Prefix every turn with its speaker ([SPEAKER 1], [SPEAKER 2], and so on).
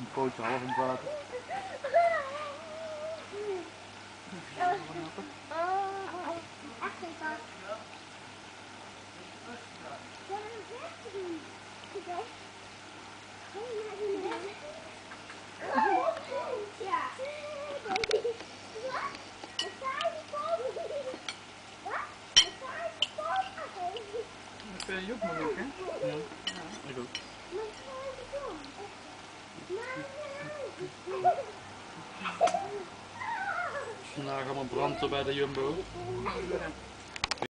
[SPEAKER 1] Een pootje half in het water.
[SPEAKER 2] Dat vind je ook moeilijk, hè?
[SPEAKER 1] Ja, ik ook. Vandaag allemaal branden bij de Jumbo.